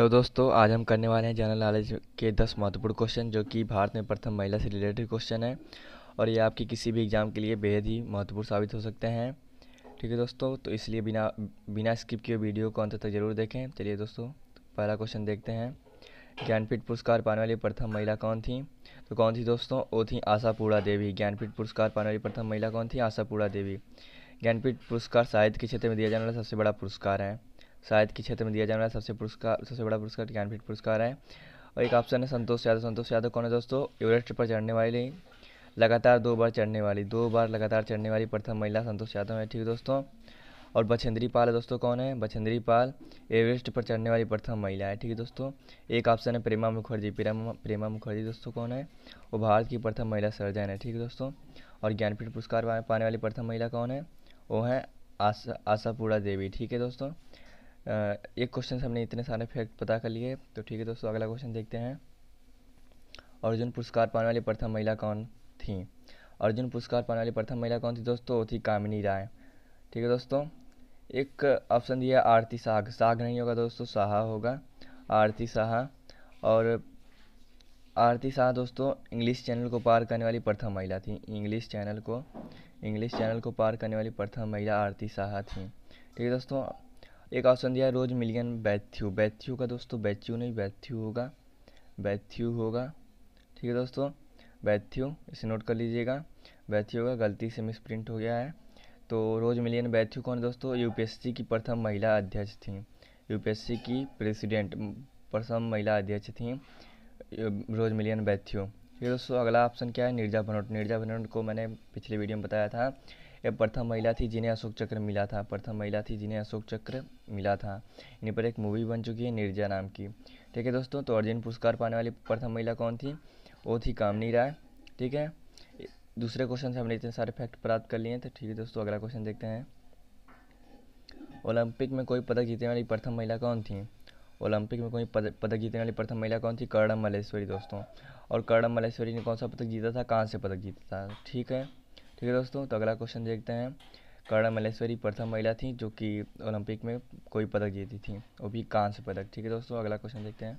Hello दोस्तों, आज हम करने वाले हैं जनरल नॉलेज के दस महत्वपूर्ण क्वेश्चन जो कि भारत में प्रथम महिला से रिलेटेड क्वेश्चन है। और ये आपकी किसी भी एग्ज़ाम के लिए बेहद ही महत्वपूर्ण साबित हो सकते हैं। ठीक है दोस्तों तो इसलिए बिना बिना स्किप किए वीडियो को अंत तक ज़रूर देखें। चलिए दोस्तों, पहला क्वेश्चन देखते हैं। ज्ञानपीठ पुरस्कार पाने वाली प्रथम महिला कौन थी? तो कौन थी दोस्तों? वो थी आशापूरा देवी। ज्ञानपीठ पुरस्कार पाने वाली प्रथम महिला कौन थी? आशापूरा देवी। ज्ञानपीठ पुरस्कार साहित्य के क्षेत्र में दिया जाने वाला सबसे बड़ा पुरस्कार है। साहित्य के क्षेत्र में दिया जाने वाला सबसे पुरस्कार, सबसे बड़ा पुरस्कार, ज्ञानपीठ पुरस्कार है। और एक ऑप्शन है संतोष यादव। संतोष यादव कौन है दोस्तों? एवरेस्ट पर चढ़ने वाली लगातार दो बार चढ़ने वाली, दो बार लगातार चढ़ने वाली प्रथम महिला संतोष यादव है। ठीक है दोस्तों? और बछेंद्री पाल है दोस्तों कौन है? बछेंद्री पाल एवरेस्ट पर चढ़ने वाली प्रथम महिला है। ठीक है दोस्तों? एक ऑप्शन है प्रेमा मुखर्जी। प्रेमा मुखर्जी दोस्तों कौन है? वो भारत की प्रथम महिला सर्जन है। ठीक है दोस्तों? और ज्ञानपीठ पुरस्कार पाने वाली प्रथम महिला कौन है? वो है आशा, आशापूरा देवी। ठीक है दोस्तों? एक क्वेश्चन से हमने इतने सारे फैक्ट पता कर लिए तो ठीक है दोस्तों, अगला क्वेश्चन देखते हैं। अर्जुन पुरस्कार पाने वाली प्रथम महिला कौन थी? अर्जुन पुरस्कार पाने वाली प्रथम महिला कौन थी दोस्तों? वो थी कामिनी राय। ठीक है दोस्तों, एक ऑप्शन दिया आरती साग साग नहीं होगा दोस्तों, साहा होगा। आरती साहा और आरती शाह दोस्तों इंग्लिश चैनल को पार करने वाली प्रथम महिला थी। इंग्लिश चैनल को इंग्लिश चैनल को पार करने वाली प्रथम महिला आरती शाह थी। ठीक है दोस्तों एक ऑप्शन दिया रोज मिलियन बैथ्यू बैथ्यू का दोस्तों बैथ्यू नहीं बैथ्यू होगा। बैथ्यू होगा। ठीक है दोस्तों बैथ्यू इसे नोट कर लीजिएगा। बैथ्यू होगा, गलती से मिस प्रिंट हो गया है। तो रोज मिलियन बैथ्यू कौन दोस्तों? यूपीएससी की प्रथम महिला अध्यक्ष थी। यूपीएससी की प्रेसिडेंट प्रथम महिला अध्यक्ष थी। रोज मिलियन बैथ्यू है दोस्तों, अगला ऑप्शन क्या है? निर्जा भनोट निर्जा भनोट को मैंने पिछले वीडियो में बताया था। यह प्रथम महिला थी जिन्हें अशोक चक्र मिला था। प्रथम महिला थी जिन्हें अशोक चक्र मिला था। इन्हीं पर एक मूवी बन चुकी है निर्जा नाम की। ठीक है दोस्तों तो अर्जुन पुरस्कार पाने वाली प्रथम महिला कौन थी? वो थी कामनी राय। ठीक है? दूसरे क्वेश्चन से हमने इतने सारे फैक्ट प्राप्त कर लिए हैं तो ठीक है दोस्तों, अगला क्वेश्चन देखते हैं। ओलंपिक में कोई पदक जीतने वाली प्रथम महिला कौन थी? ओलंपिक में कोई पदक जीतने वाली प्रथम महिला कौन थी? कर्णम मलेश्वरी दोस्तों। और कर्णम मलेश्वरी ने कौन सा पदक जीता था? कहाँ से पदक जीता था। ठीक है? ठीक है दोस्तों तो अगला क्वेश्चन देखते हैं। कर्ण मलेश्वरी प्रथम महिला थी जो कि ओलंपिक में कोई पदक जीती थी। वो भी कांस्य पदक। ठीक है दोस्तों, अगला क्वेश्चन देखते हैं।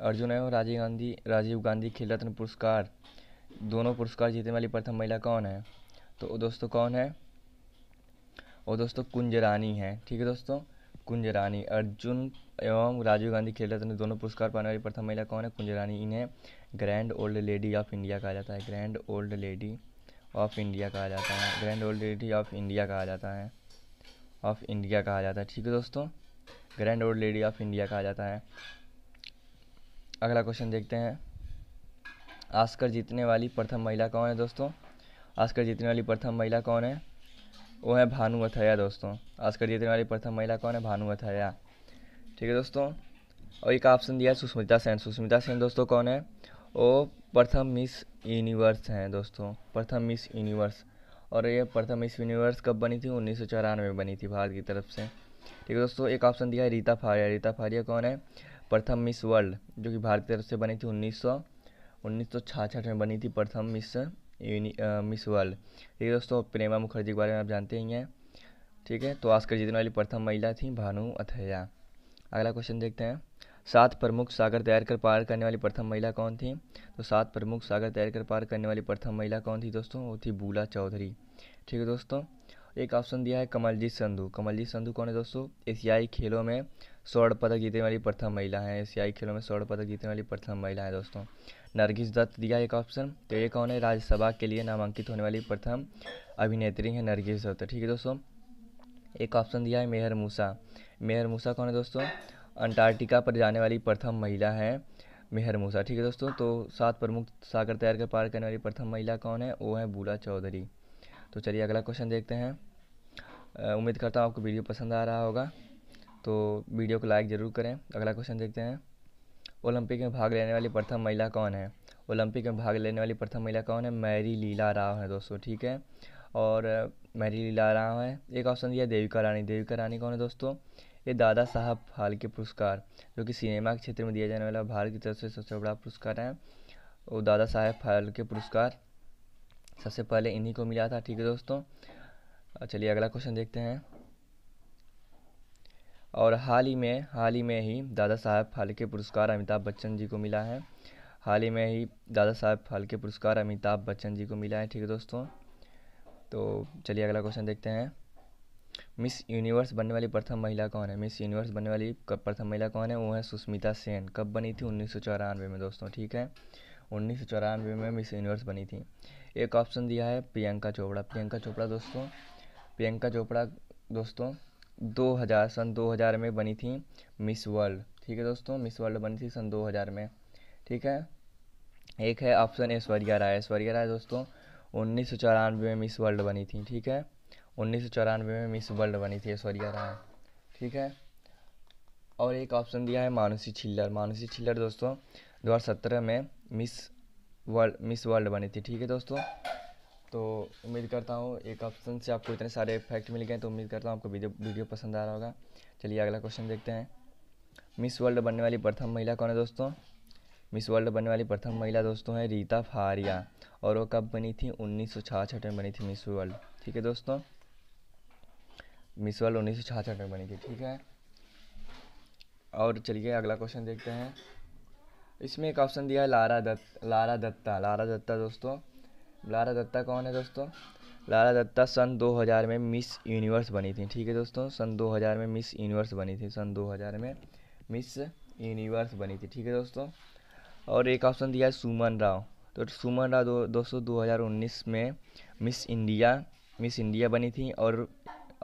अर्जुन एवं राजीव गांधी राजीव गांधी खेल रत्न पुरस्कार। दोनों पुरस्कार जीतने वाली प्रथम महिला कौन है? तो दोस्तों कौन है? वो दोस्तों कुंज रानी है। ठीक है दोस्तों, कुंज रानी। अर्जुन एवं राजीव गांधी खेल रत्न दोनों पुरस्कार पाने वाली प्रथम महिला कौन है? कुंज रानी। इन्हें grand old lady of India कहा जाता है। Grand old lady of India कहा जाता है। Grand old lady of India कहा जाता है। ऑफ़ इंडिया कहा जाता है। ठीक है दोस्तों? Grand old lady of India कहा जाता है। अगला क्वेश्चन देखते हैं। आस्कर जीतने वाली प्रथम महिला कौन है दोस्तों? आस्कर जीतने वाली प्रथम महिला कौन है? वो है भानु अथया दोस्तों। आस्कर जीतने वाली प्रथम महिला कौन है? भानु अथया। ठीक है दोस्तों? और एक ऑप्शन दिया है सुष्मिता सेन। सुष्मिता सेन दोस्तों कौन है? वो प्रथम मिस यूनिवर्स हैं दोस्तों, प्रथम मिस यूनिवर्स। और ये प्रथम मिस यूनिवर्स कब बनी थी? उन्नीस सौ चौरानवे में बनी थी भारत की तरफ़ से। ठीक है दोस्तों, एक ऑप्शन दिया है रीता फारिया। रीता फारिया कौन है? प्रथम मिस वर्ल्ड, जो कि भारत की तरफ़ से बनी थी उन्नीस सौ में बनी थी प्रथम मिस मिस वर्ल्ड। ठीक है दोस्तों, प्रेमा मुखर्जी के बारे में आप जानते ही हैं। ठीक है तो आस्कर जीतने वाली प्रथम महिला थी भानु अथैया। अगला क्वेश्चन देखते हैं। सात प्रमुख सागर तैयार कर पार करने वाली प्रथम महिला कौन थी? तो सात प्रमुख सागर तैयार कर पार करने वाली प्रथम महिला कौन थी दोस्तों? वो थी बूला चौधरी। ठीक है दोस्तों, एक ऑप्शन दिया है कमलजीत संधू। कमलजीत संधू कौन है दोस्तों? एशियाई खेलों में स्वर्ण पदक जीतने वाली प्रथम महिला है। एशियाई खेलों में स्वर्ण पदक जीतने वाली प्रथम महिला है दोस्तों। नरगिस दत्त दिया एक ऑप्शन। तो ये कौन है? राज्यसभा के लिए नामांकित होने वाली प्रथम अभिनेत्री है नरगिस दत्त। ठीक है दोस्तों, एक ऑप्शन दिया है मेहर मूसा। मेहर मूसा कौन है दोस्तों? अंटार्कटिका पर जाने वाली प्रथम महिला है मेहर मूसा। ठीक है दोस्तों तो सात प्रमुख सागर तैयार कर पार करने वाली प्रथम महिला कौन है? वो है बूला चौधरी। तो चलिए अगला क्वेश्चन देखते हैं। उम्मीद करता हूँ आपको वीडियो पसंद आ रहा होगा। तो वीडियो को लाइक ज़रूर करें। अगला क्वेश्चन देखते हैं। ओलंपिक में भाग लेने वाली प्रथम महिला कौन है? ओलंपिक में भाग लेने वाली प्रथम महिला कौन है? मैरी लीला राव है दोस्तों, ठीक है? और मैरी लीला राव है। एक ऑप्शन दिया, देविका रानी। देविका रानी कौन है दोस्तों? ये दादा साहब फाल्के पुरस्कार, जो कि सिनेमा के क्षेत्र में दिया जाने वाला भारत की तरफ़ से सबसे बड़ा पुरस्कार है। वो दादा साहेब फाल्के पुरस्कार, सबसे पहले इन्हीं को मिला था, ठीक है दोस्तों? चलिए अगला क्वेश्चन देखते हैं। और हाल ही में, हाल ही में ही दादा साहब फाल्के पुरस्कार अमिताभ बच्चन जी को मिला है। हाल ही में ही दादा साहब फाल्के पुरस्कार अमिताभ बच्चन जी को मिला है, ठीक है दोस्तों? तो चलिए अगला क्वेश्चन देखते हैं। मिस यूनिवर्स बनने वाली प्रथम महिला कौन है? मिस यूनिवर्स बनने वाली प्रथम महिला कौन है? वो है सुष्मिता सेन। कब बनी थी? उन्नीस सौ चौरानवे में, दोस्तों, ठीक है? उन्नीस सौ चौरानवे में मिस यूनिवर्स बनी थी। एक ऑप्शन दिया है प्रियंका चोपड़ा। प्रियंका चोपड़ा, दोस्तों, प्रियंका चोपड़ा, दोस्तों 2000 सन 2000 में बनी थी मिस वर्ल्ड। ठीक है, दोस्तों, मिस वर्ल्ड बनी थी सन 2000 में। ठीक है? एक है ऑप्शन ऐश्वर्या राय। ऐश्वर्या राय, दोस्तों, उन्नीस सौ चौरानवे में मिस वर्ल्ड बनी थी। ठीक है? उन्नीस सौ चौरानवे में मिस वर्ल्ड बनी थी ऐश्वर्या राय। ठीक है? और एक ऑप्शन दिया है मानुषी छिल्लर। मानुषी छिल्लर दोस्तों 2017 में मिस वर्ल्ड मिस वर्ल्ड बनी थी। ठीक है दोस्तों? तो उम्मीद करता हूँ एक ऑप्शन से आपको इतने सारे फैक्ट मिल गए तो उम्मीद करता हूँ आपको वीडियो वीडियो पसंद आ रहा होगा। चलिए अगला क्वेश्चन देखते हैं। मिस वर्ल्ड बनने वाली प्रथम महिला कौन है दोस्तों? मिस वर्ल्ड बनने वाली प्रथम महिला दोस्तों है रीता फारिया। और वो कब बनी थी? उन्नीस सौ छियासठ में बनी थी मिस वर्ल्ड। ठीक है दोस्तों? मिस वर्ल्ड उन्नीस सौ छाछठ में बनी थी, ठीक है? और चलिए, अगला क्वेश्चन देखते हैं। इसमें एक ऑप्शन दिया है, लारा दत्त, लारा दत्ता लारा दत्ता दोस्तों। लारा दत्ता कौन है दोस्तों? लारा दत्ता सन 2000 में मिस यूनिवर्स बनी थी, ठीक है दोस्तों? सन 2000 में मिस यूनिवर्स बनी थी, सन 2000 में मिस यूनिवर्स बनी थी, ठीक है दोस्तों? और एक ऑप्शन दिया है सुमन राव। तो सुमन राव दो, दोस्तों 2019 में मिस इंडिया मिस इंडिया बनी थी और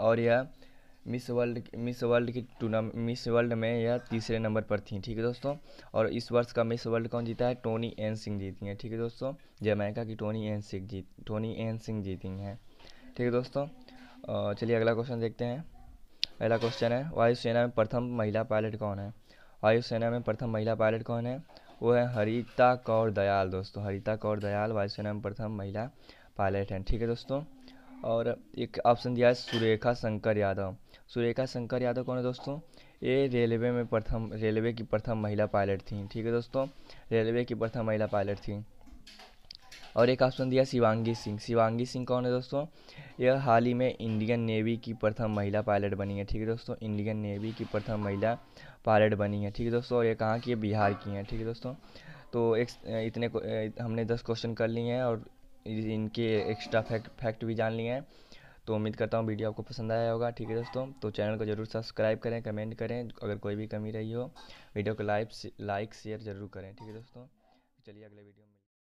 और यह मिस वर्ल्ड मिस वर्ल्ड की टूर्ना, मिस वर्ल्ड में यह तीसरे नंबर पर थी, ठीक है दोस्तों? और इस वर्ष का मिस वर्ल्ड कौन जीता है? टोनी एन सिंह जीती हैं, ठीक है दोस्तों? जमैका की टोनी एन सिंह जीत, टोनी एन सिंह जीती हैं, ठीक है दोस्तों? चलिए अगला क्वेश्चन देखते हैं। पहला क्वेश्चन है, वायुसेना में प्रथम महिला पायलट कौन है? वायुसेना में प्रथम महिला पायलट कौन है? वो है हरिता कौर दयाल, दोस्तों। हरिता कौर दयाल वायुसेना में प्रथम महिला पायलट हैं, ठीक है दोस्तों? और एक ऑप्शन दिया है सुरेखा शंकर यादव। सुरेखा शंकर यादव कौन है दोस्तों? ये रेलवे में प्रथम, रेलवे की प्रथम महिला पायलट थी, ठीक है दोस्तों? रेलवे की प्रथम महिला पायलट थी। और एक ऑप्शन दिया शिवांगी सिंह। शिवांगी सिंह कौन है दोस्तों? यह हाल ही में इंडियन नेवी की प्रथम महिला पायलट बनी है, ठीक है दोस्तों? इंडियन नेवी की प्रथम महिला पायलट बनी है, ठीक है दोस्तों? और ये कहाँ की बिहार की है, ठीक है दोस्तों? तो एक, इतने हमने दस क्वेश्चन कर लिए हैं और इनके एक्स्ट्रा फैक्ट फैक्ट भी जान लिए हैं। तो उम्मीद करता हूँ वीडियो आपको पसंद आया होगा। ठीक है दोस्तों तो चैनल को ज़रूर सब्सक्राइब करें कमेंट करें। अगर कोई भी कमी रही हो वीडियो को लाइक लाइक शेयर ज़रूर करें। ठीक है दोस्तों, चलिए अगले वीडियो में।